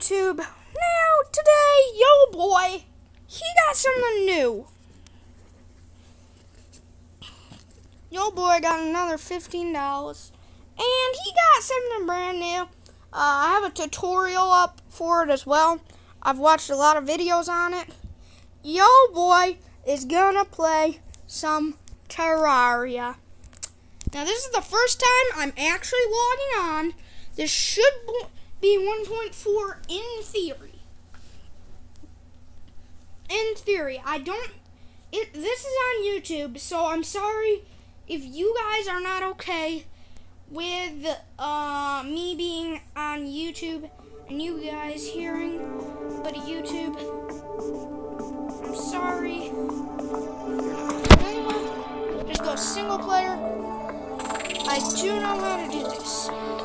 YouTube. Now, today, yo boy, he got something new. Yo boy got another $15. And he got something brand new. Uh, I have a tutorial up for it as well. I've watched a lot of videos on it. Yo boy is gonna play some Terraria. Now, this is the first time I'm actually logging on. This should be 1.4 in theory. In theory, I don't. It, this is on YouTube, so I'm sorry if you guys are not okay with uh, me being on YouTube and you guys hearing, but YouTube, I'm sorry. Just go single player. I do know how to do this.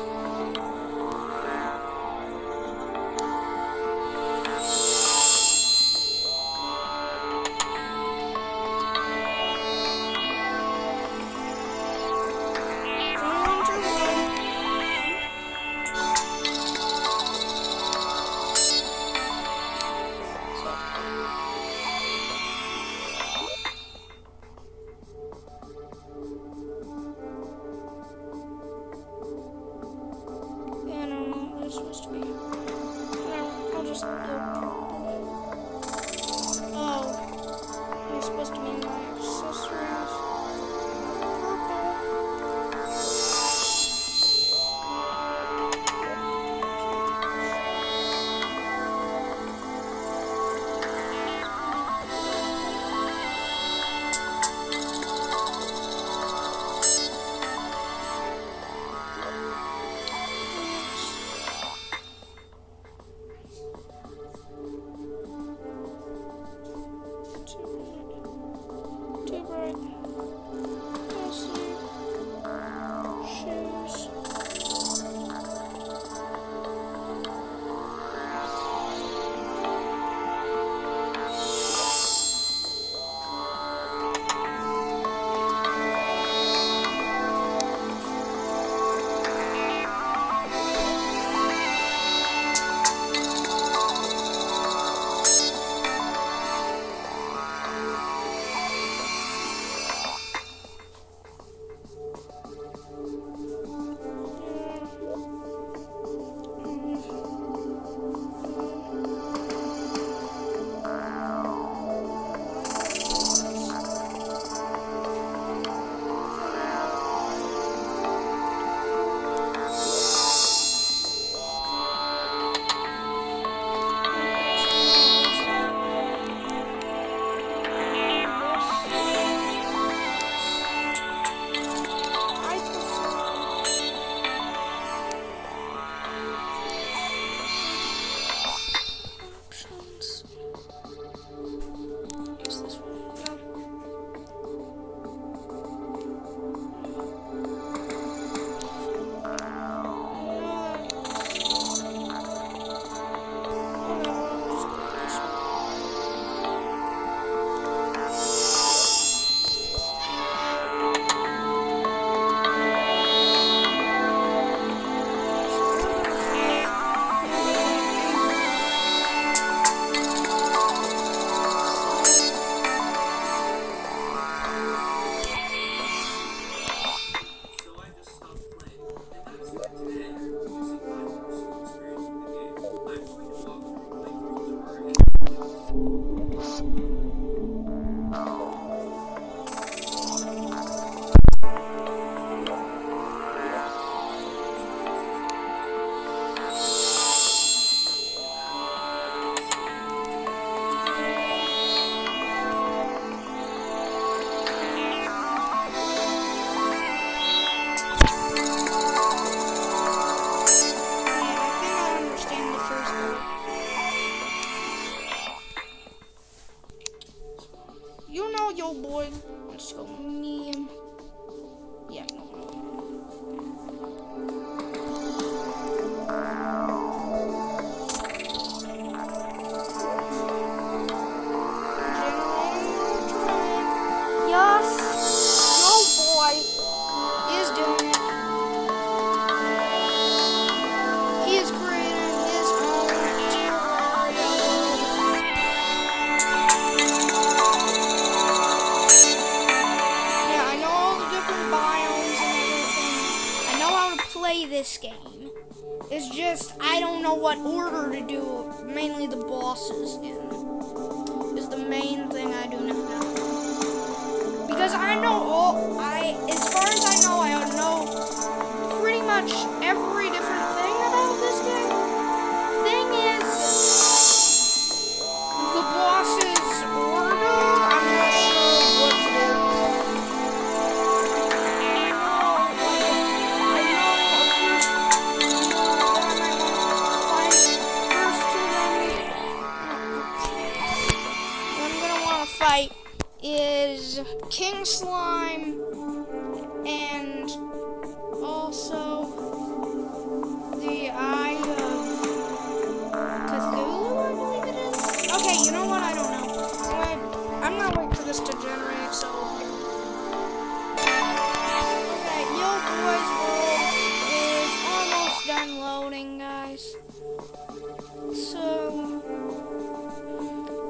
So,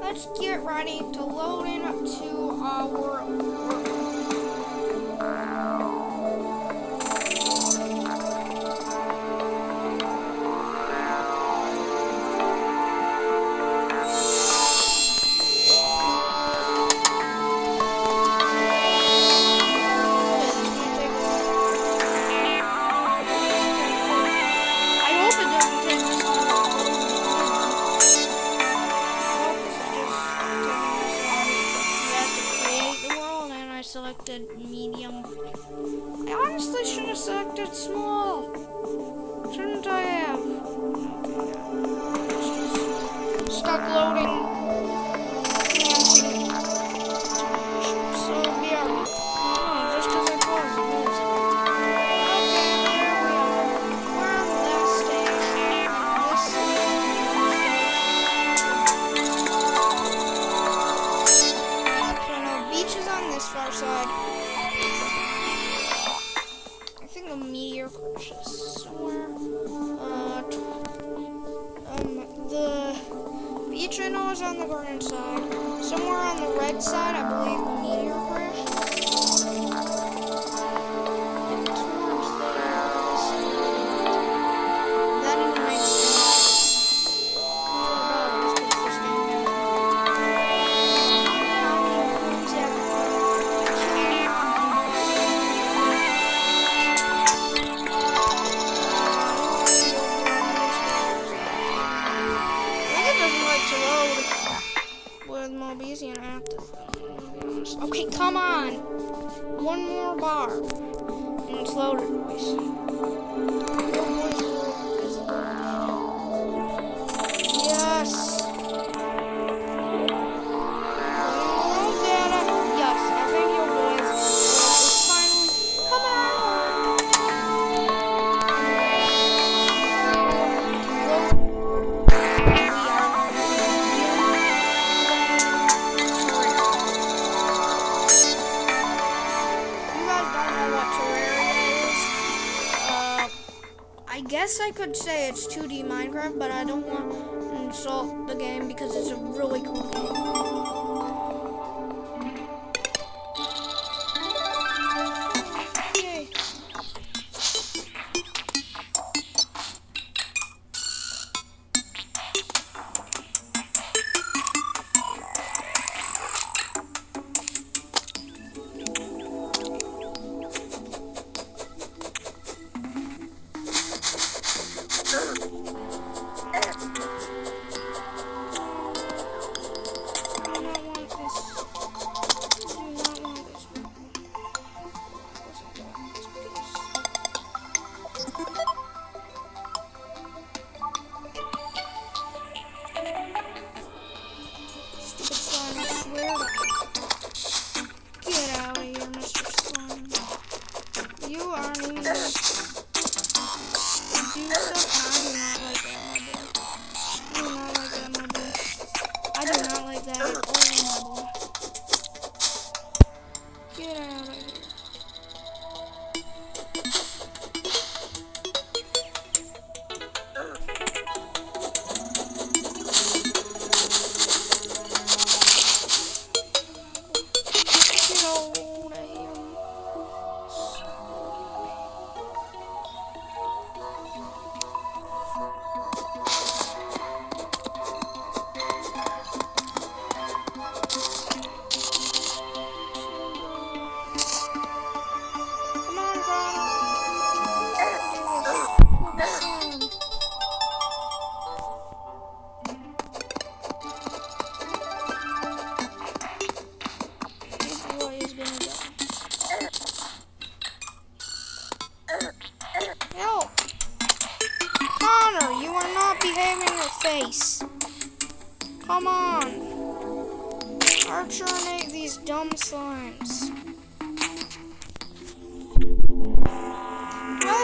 let's get ready to load into our world.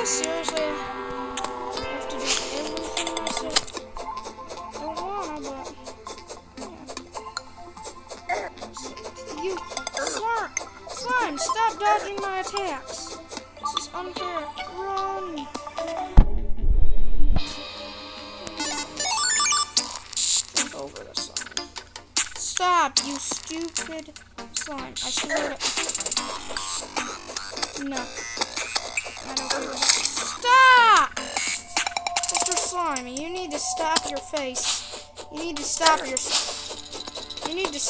Well, seriously,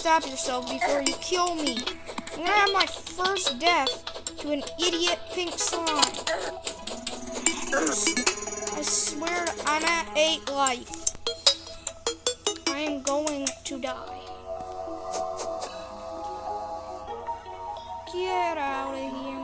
stop yourself before you kill me. I'm gonna have my first death to an idiot pink slime. I swear I'm at 8 life. I am going to die. Get out of here,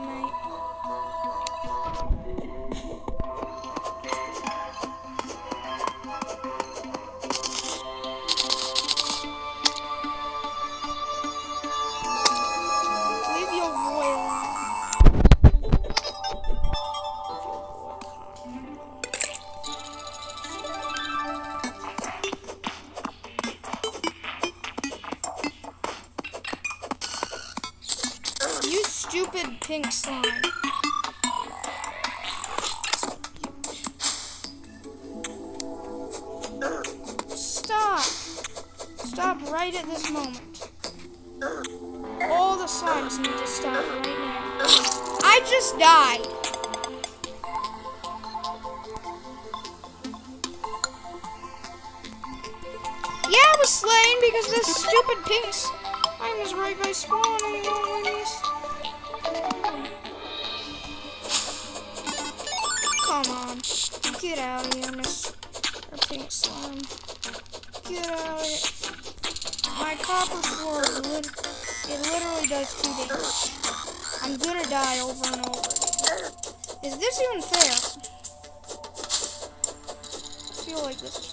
right at this moment. All the slimes need to stop right now. I just died. Yeah, I was slain because this stupid pink slime is right by spawning. all of these. Come on. Get out of here, Miss Pink Slime. Get out of here. My copper sword, lit- it literally does two damage. I'm gonna die over and over. Is this even fair? I feel like this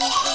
Thank you.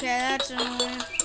Okay, that's annoying.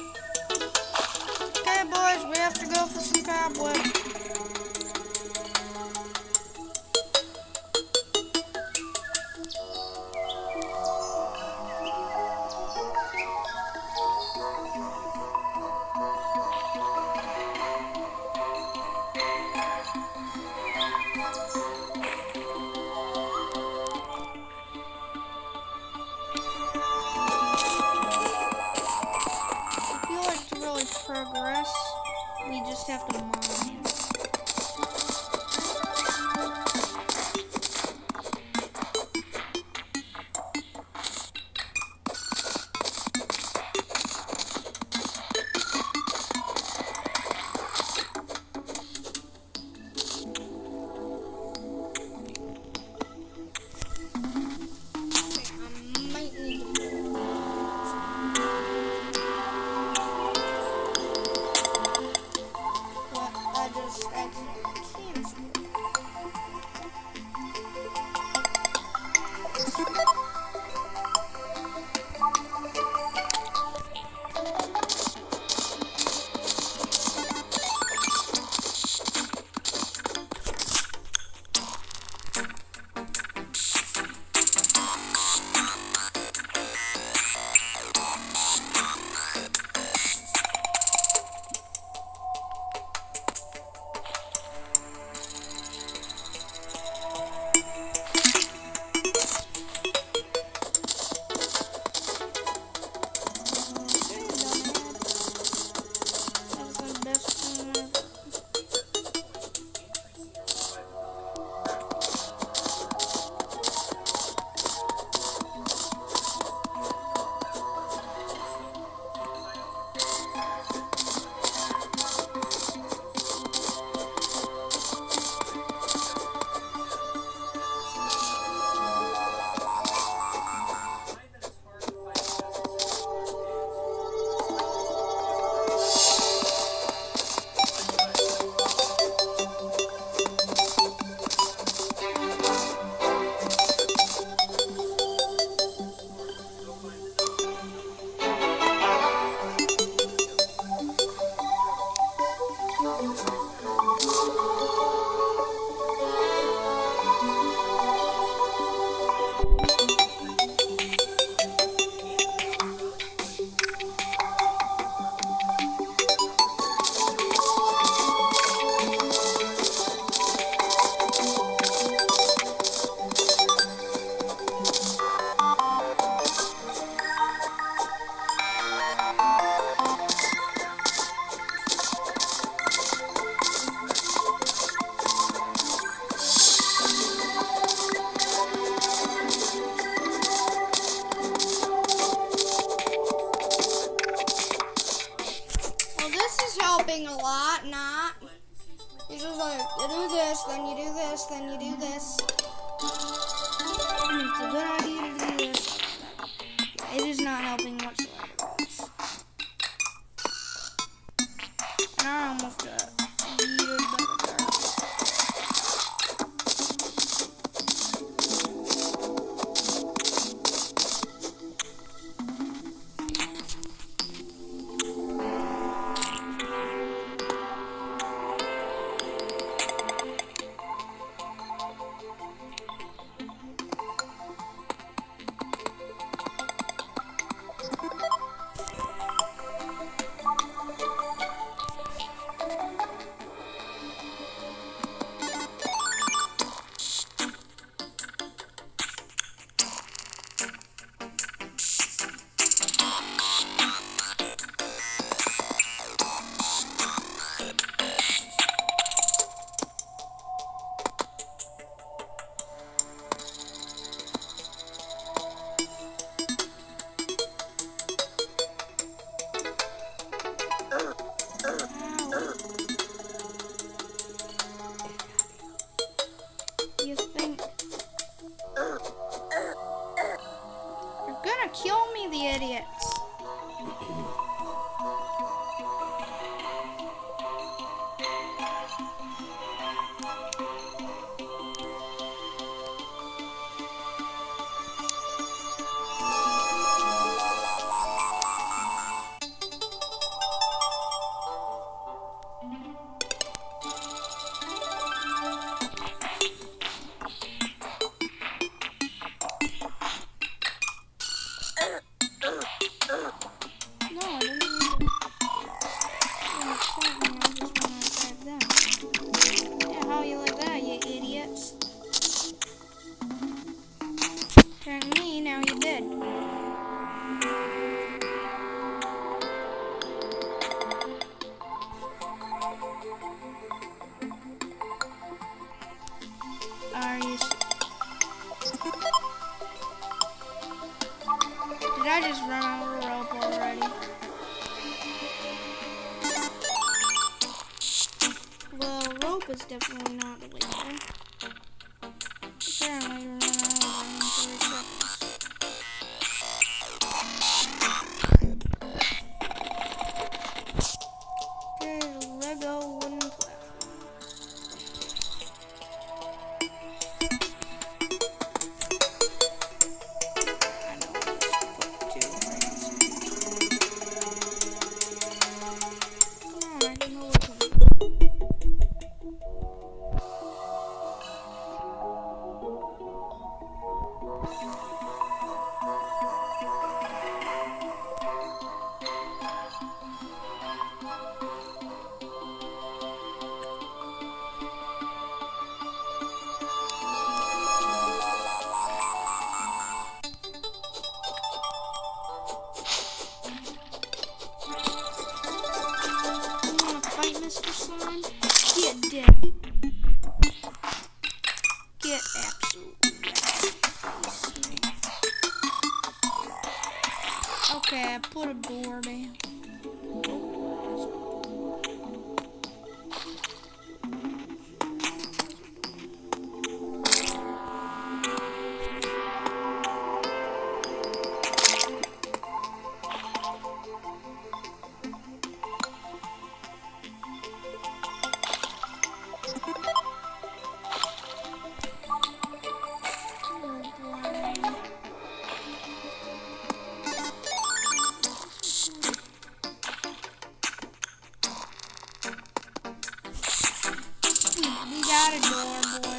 We got a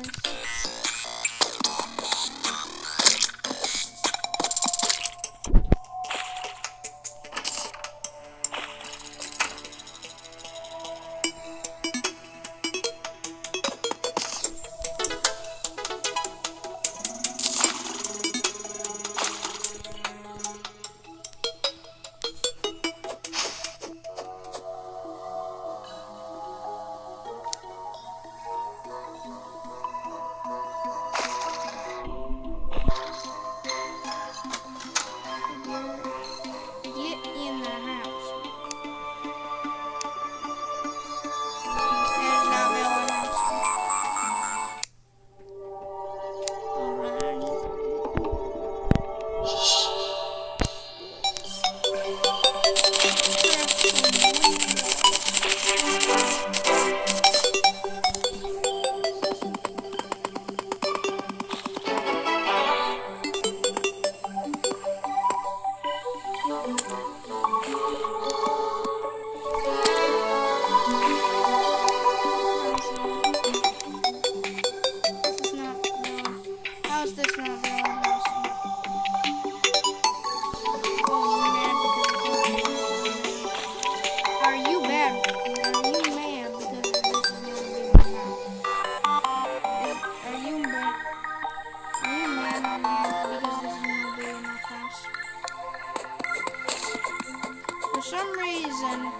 reason,